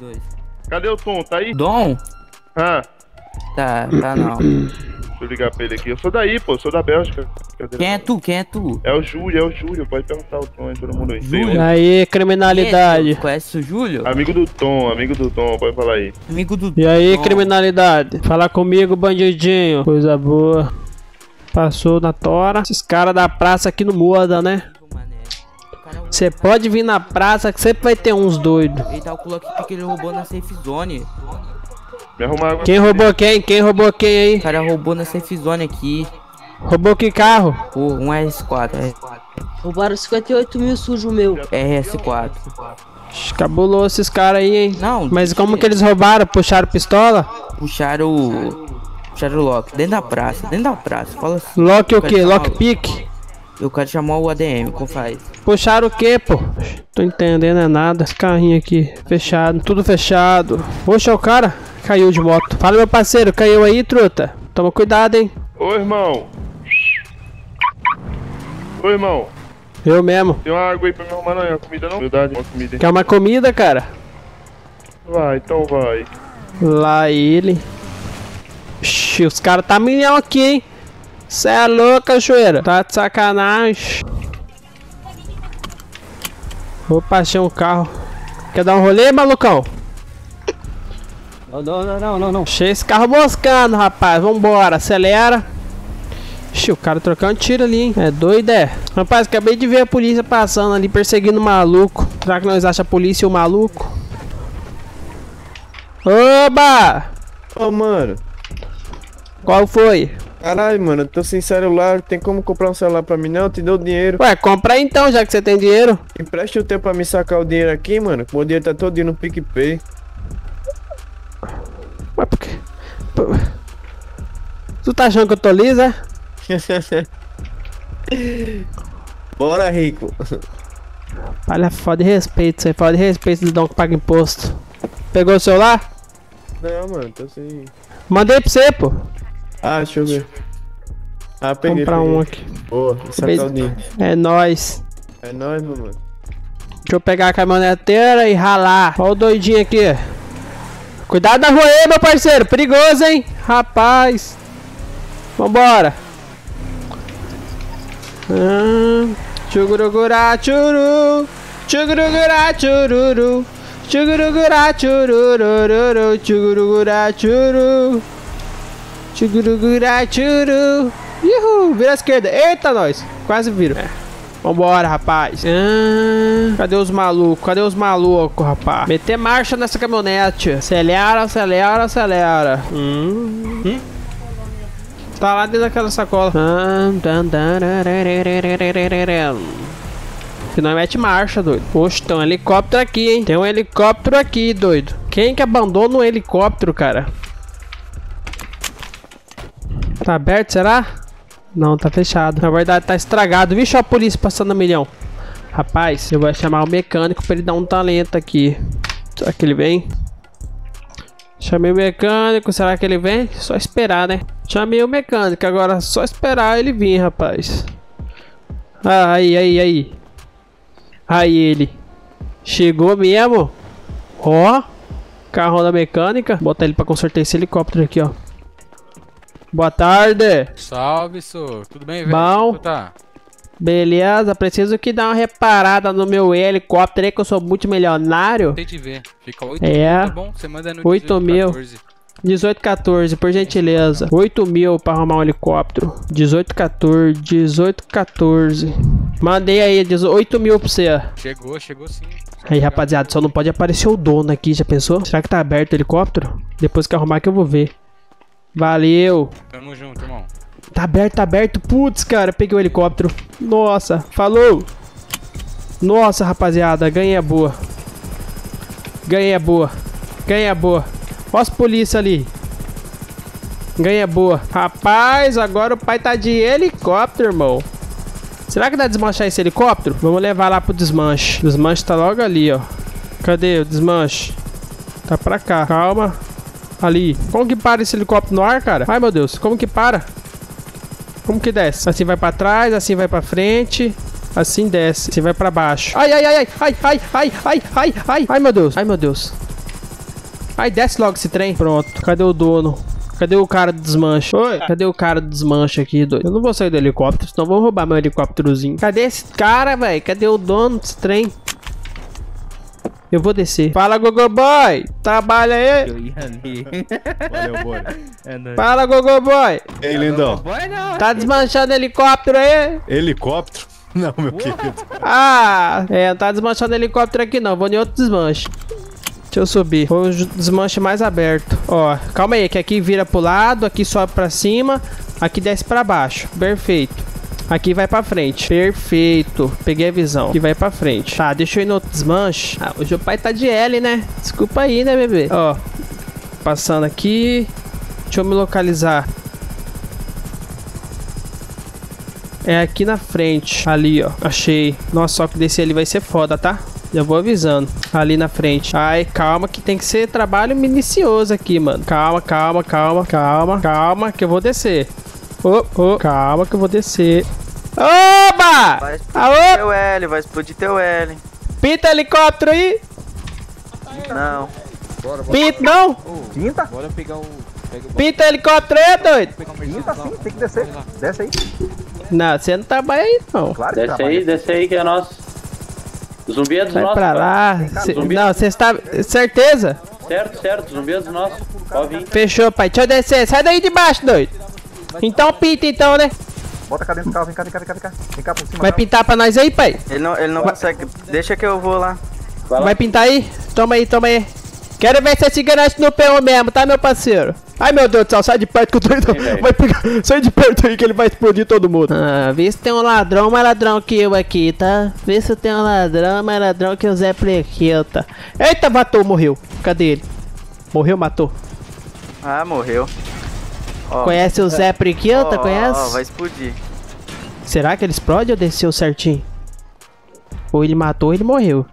dois. Cadê o Tom? Tá aí? Dom? Ah, Tá, tá não. deixa eu ligar pra ele aqui. Eu sou daí, pô, sou da Bélgica. Cadê? Quem é tu? Quem é tu? É o Júlio, é o Júlio. Pode perguntar o Tom aí, todo mundo aí. Júlio? um- Aí, Quem é criminalidade. tu? Conhece o Júlio? Amigo do Tom, amigo do Tom, pode falar aí. Amigo do E aí, Dom. criminalidade? Fala comigo, bandidinho. Coisa boa. Passou na tora. Esses caras da praça aqui não muda, né? O Você pode vir na praça que sempre vai ter uns doidos. Ele tá o culo aqui porque ele roubou na safe zone. Quem roubou quem? Quem roubou quem O aí? cara roubou na safe zone aqui. Roubou que carro? Pô, um RS4. é- Roubaram 58 mil sujo meu. RS4. Ixi, Cabulou esses caras aí, hein? Não, Mas como que eles roubaram? Puxaram pistola? Puxaram o. Puxaram o Loki. Dentro da praça. Dentro da praça. Fala assim. Lock o quê? chamar Lock pick? Eu quero chamar o ADM. Como faz? Puxaram o quê, pô? Tô entendendo é nada. Esse carrinho aqui, fechado, tudo fechado. Poxa, o cara caiu de moto. Fala, meu parceiro, caiu aí, truta? Toma cuidado, hein? Ô, irmão. Ô, irmão. Eu mesmo. Tem uma água aí pra me arrumar, não é uma comida não? Verdade, uma comida. hein? Quer uma comida, cara? Vai, então vai. Lá ele. Ixi, os caras tá milhão aqui, hein? Cê é louco, cachoeira. Tá de sacanagem. Opa, achei um carro. Quer dar um rolê, malucão? Não, não, não, não, não. Achei esse carro moscando, rapaz. Vambora, acelera. Ixi, o cara trocando tiro ali, hein? É doido, é? Rapaz, acabei de ver a polícia passando ali, perseguindo o maluco. Será que nós achamos a polícia e o maluco? Oba! Ô, mano. Qual foi? Caralho, mano, eu tô sem celular. Tem como comprar um celular pra mim não? Eu te dou dinheiro. Ué, compra aí então, já que você tem dinheiro. Empresta o teu pra me sacar o dinheiro aqui, mano. O dinheiro tá todo no PicPay. Ué, por quê? Tu tá achando que eu tô lisa? Bora, rico. Olha, falta de respeito aí, falta de respeito do dom que paga imposto. Pegou o celular? Não, mano, tô sem. Mandei pra você, pô. Ah, deixa eu ver. Ah, peguei. Comprar peguei. um aqui. Boa, vou sacar Beijo. o dinheiro. É nóis. É nóis, meu mano. Deixa eu pegar a caminhoneteira e ralar. Olha o doidinho aqui. Cuidado na rua aí, meu parceiro. Perigoso, hein? Rapaz. Vambora. Ah, Chugurugurá, churu. Chugurugurá, chururu. Chugurugurá, churururu. Chugurugurá, churu. Chugurugurá, churu. Uhul, vira à esquerda. Eita, nós. Quase viro. É. Vambora, rapaz. Ah, cadê os malucos? Cadê os malucos, rapaz? Meter marcha nessa caminhonete. Acelera, acelera, acelera. Hum. Hum? Tá lá dentro daquela sacola. Ah. Que não mete marcha, doido. Poxa, tem um helicóptero aqui, hein? Tem um helicóptero aqui, doido. Quem que abandona um helicóptero, cara? Tá aberto, será? Não, tá fechado. Na verdade, tá estragado. Vixe, a polícia passando a milhão. Rapaz, eu vou chamar o mecânico pra ele dar um talento aqui. Será que ele vem? Chamei o mecânico, será que ele vem? Só esperar, né? Chamei o mecânico, agora só esperar ele vir, rapaz. Ah, aí, aí, aí. Aí ele. Chegou mesmo? Ó. Carro da mecânica. Bota ele pra consertar esse helicóptero aqui, ó. Boa tarde. Salve, senhor. Tudo bem, velho? Bom. Tá? Beleza, preciso que dar uma reparada no meu helicóptero aí que eu sou multimilionário. Tem de ver. Fica 8 É. mil, tá bom? Você manda no 8 mil. 14. 1814, por gentileza. 8 mil pra arrumar um helicóptero. 1814, 1814. Mandei aí, 18 mil pra você. Chegou, chegou sim. Aí, rapaziada, só não pode aparecer o dono aqui, já pensou? Será que tá aberto o helicóptero? Depois que arrumar que eu vou ver. Valeu. Tamo junto, irmão. Tá aberto, tá aberto. Putz, cara, peguei o helicóptero. Nossa, falou. Nossa, rapaziada, ganhei a boa. Ganhei a boa. Ganhei a boa. Ó as polícia ali. Ganhei a boa. Rapaz, agora o pai tá de helicóptero, irmão. Será que dá desmanchar esse helicóptero? Vamos levar lá pro desmanche. O desmanche tá logo ali, ó. Cadê o desmanche? Tá pra cá. Calma. Ali. Como que para esse helicóptero no ar, cara? Ai, meu Deus. Como que para? Como que desce? Assim vai pra trás, assim vai pra frente. Assim desce. Assim vai pra baixo. Ai, ai, ai, ai, ai, ai, ai, ai, ai, ai. Ai, meu Deus. Ai, meu Deus. Ai, desce logo esse trem. Pronto. Cadê o dono? Cadê o cara do desmanche? Oi, cadê o cara do desmanche aqui, doido? Eu não vou sair do helicóptero, senão vão roubar meu helicópterozinho. Cadê esse cara, velho? Cadê o dono desse trem? Eu vou descer. Fala, Gogo Boy! Trabalha aí! Eu ia ali. Valeu, boi. É nóis. Fala, Gogo Boy! Ei, lindão. Boy não. Tá desmanchando helicóptero aí? Helicóptero? Não, meu querido. Ah, é, não tá desmanchando helicóptero aqui não, vou em outro desmanche. Deixa eu subir. Vou desmanche mais aberto. Ó, calma aí, que aqui vira pro lado, aqui sobe pra cima, aqui desce pra baixo. Perfeito. Aqui vai pra frente. Perfeito. Peguei a visão. Aqui vai pra frente. Tá, deixa eu ir no desmanche. Ah, hoje o pai tá de L, né? Desculpa aí, né, bebê? Ó, passando aqui. Deixa eu me localizar. É aqui na frente. Ali, ó. Achei. Nossa, só que descer ali vai ser foda, tá? Já vou avisando. Ali na frente. Ai, calma que tem que ser trabalho minucioso aqui, mano. Calma, calma, calma, calma, calma, que eu vou descer. Ô, ô, calma que eu vou descer. Oba! Vai explodir Aô! teu L, vai explodir teu L. Pinta helicóptero aí! Não. Pinta, não! Quinta? Bora pegar o. Pega o Pinta helicóptero aí, doido! Mercedes sim, tem que descer. Desce aí. Não, você não trabalha aí, não. Claro que Desce trabalha. aí, desce aí que é nosso. Zumbi é dos Vai nossos. pra pai. lá. Cê- não, você está. Certeza? Certo, certo, zumbi é dos nossos. Pode vir. Fechou, pai. Deixa eu descer. Sai daí de baixo, doido. Então pinta, então, né? Bota cá dentro do carro, vem cá, vem cá, vem cá, vem cá. Vem cá por cima. Vai pintar pra nós aí, pai? Ele não, ele não consegue. Deixa que eu vou lá. Vai lá. Vai pintar aí? Toma aí, toma aí. Quero ver se esse ganante no pé mesmo, tá, meu parceiro? Ai, meu Deus do céu, sai de perto que o doido vai pegar. Sai de perto aí que ele vai explodir todo mundo. Ah, vê se tem um ladrão mais ladrão que eu aqui, tá? Vê se tem um ladrão mais ladrão que o Zé Plequeta. Eita, matou, morreu. Cadê ele? Morreu, matou. Ah, morreu. Ó, Conhece o Zé Prequeta? ó, Conhece? Ó, vai explodir. Será que ele explode ou desceu certinho? Ou ele matou ou ele morreu.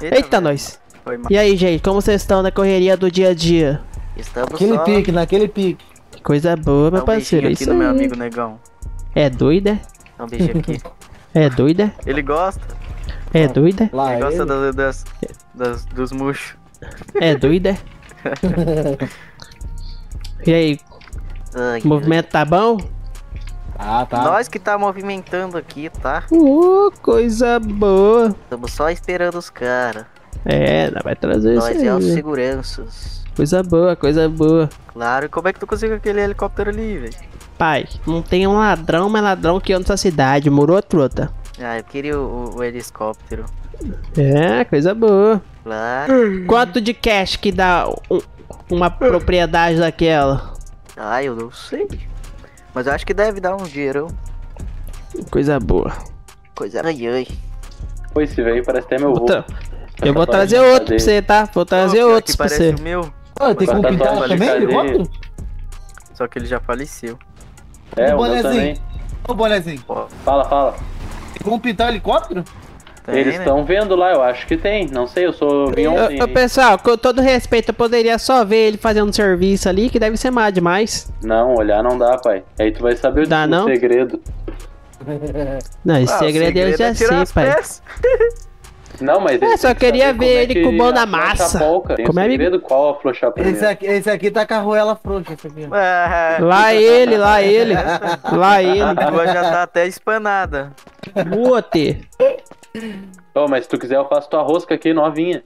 Eita, velho. nós. Foi. E aí, gente, como vocês estão na correria do dia a dia? Estamos Naquele só... pique, naquele pique. Coisa boa, meu um parceiro. é aqui Isso no meu amigo negão. É doida? Dá um beijinho aqui. É doida? Ele gosta. É doida? Lá Ele gosta ele. das, das- dos murchos. É doida? E aí, Ai, o movimento tá bom? Ah, tá. Nós que tá movimentando aqui, tá? Uh, coisa boa. Estamos só esperando os caras. É, vai trazer isso Nós é os né? seguranças. Coisa boa, coisa boa. Claro, e como é que tu conseguiu aquele helicóptero ali, velho? Pai, não tem um ladrão mais ladrão que eu nessa cidade. Morou truta. Ah, eu queria o, o helicóptero. É, coisa boa. Claro. Quanto de cash que dá um- uma propriedade daquela? Ah, eu não sei. Mas eu acho que deve dar um dinheiro. Coisa boa. Coisa. Ai, ai. Pô, esse veio parece até meu avô. Outra- Eu vou trazer outro pra você, tá? Vou trazer outros que pra parece você. o meu. Ah, tem como Mas pintar também, helicóptero? Só que ele já faleceu. É, o meu bonezinho? também. Ô, bonezinho, Fala, fala. tem como pintar helicóptero? Tem, Eles né? estão vendo lá, eu acho que tem. Não sei, eu sou ontem. Ô, ô, aí. pessoal, com todo respeito, eu poderia só ver ele fazendo serviço ali, que deve ser má demais. Não, olhar não dá, pai. Aí tu vai saber o, Dá o não? segredo. Não, esse Ah, o segredo eu já é sei, pai. Não, mas É, só queria saber ver é ele que com o mão na a massa. polca. Tem Como um é, segredo qual afrouxar primeiro. Esse aqui, esse aqui tá com a arruela frouxa, esse aqui. ó. É, Lá ele, lá ele. Lá ele. a já tá até espanada. Bote. Ô, mas se tu quiser eu faço tua rosca aqui novinha.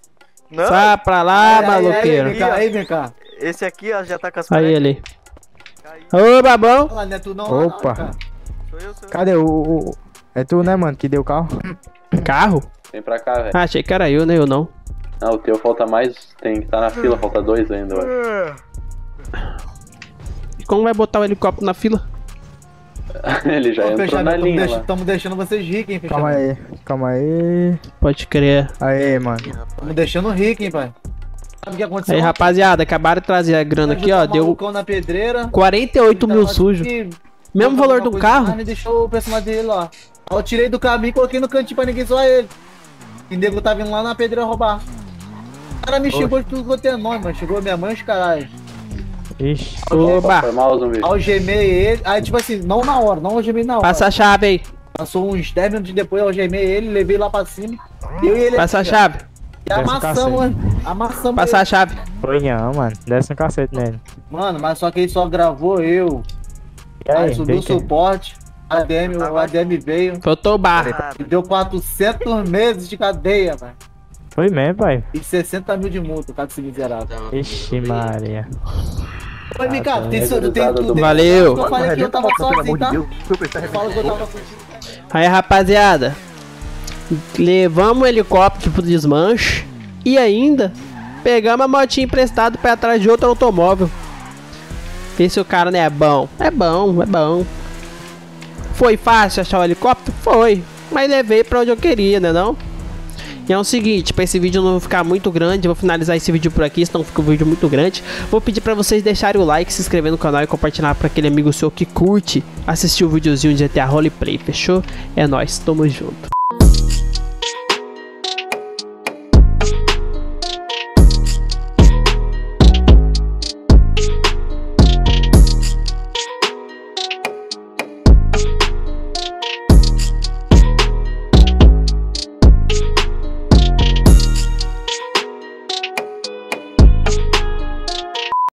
Não, Vá pra lá, Aí, aí, vem cá, aí, vem cá. esse aqui, ó, já tá com as Aí ele. Ô, babão. Não é tu não. não, Opa. cara. Sou eu, sou eu. Cadê o, o- É tu, né, mano, que deu o carro? Carro? Vem pra cá, velho. Ah, achei que era eu, né? Eu não. Não, o teu falta mais. Tem que estar na fila, falta dois ainda, eu acho. Como vai botar o helicóptero na fila? Ele já Ô, entrou fechamento, na linha deixa, lá. tamo deixando vocês ricos, hein, Calma fechamento. aí, calma aí. Pode crer. Aí, mano. Tamo deixando rico, hein, pai. Sabe o que aconteceu? Aí, rapaziada, acabaram de trazer a grana aqui, ó. Deu na pedreira. 48 mil Tava sujo. aqui, Mesmo valor do carro. lá, E deixou o personagem dele lá. Aí eu tirei do caminho e coloquei no cantinho pra ninguém zoar ele. E o nego tá vindo lá na pedreira roubar. O cara me xingou de tudo quanto é nome, mano. Chegou minha mãe e os caralho. Ixi. Oba. Foi mal, zumbi. Algemei ele. Aí, tipo assim, não na hora, não algemei na hora. Passa a chave aí. Passou uns 10 minutos depois, eu algemei ele, levei lá pra cima. Eu e ele Passa a aqui, ó. chave. E amassamos, Amassamos Passar a ele. chave. Foi não, mano. Desce um cacete nele. Mano, mas só que ele só gravou eu. E Aí aí, subiu o suporte. A ADM, o ADM veio. Faltou barra. E deu 400 meses de cadeia, velho. Foi mesmo, pai. E 60 mil de multa, tá desse miserável. Ixi, Maria. Oi, Mika, tem tu, tem, Valeu. Eu falei que eu tava Pelo sozinho, amor de tá? Deus. Super, Eu falo que eu tava sozinho. Aí, rapaziada. Levamos o helicóptero pro desmanche. E ainda pegamos a motinha emprestada pra ir atrás de outro automóvel. Vê se o cara não é bom. É bom, é bom. Foi fácil achar o helicóptero? Foi. Mas levei pra onde eu queria, né não? E é o seguinte, pra esse vídeo não ficar muito grande, vou finalizar esse vídeo por aqui, senão fica um vídeo muito grande. Vou pedir pra vocês deixarem o like, se inscrever no canal e compartilhar pra aquele amigo seu que curte assistir o videozinho de GTA Roleplay, fechou? É nóis, tamo junto.